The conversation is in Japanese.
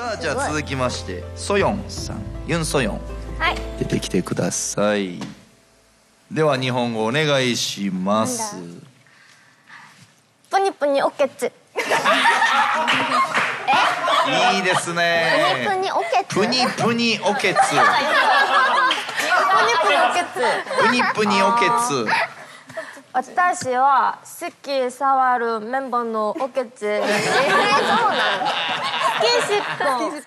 さあじゃあ続きましてソヨンさんユンソヨン。はい。出てきてください。では日本語お願いします。ぷにぷにおけついいですね。プニプニおけつプニプニおけつ私は好き触るメンバーのおけつえー、そうなのスキンシップ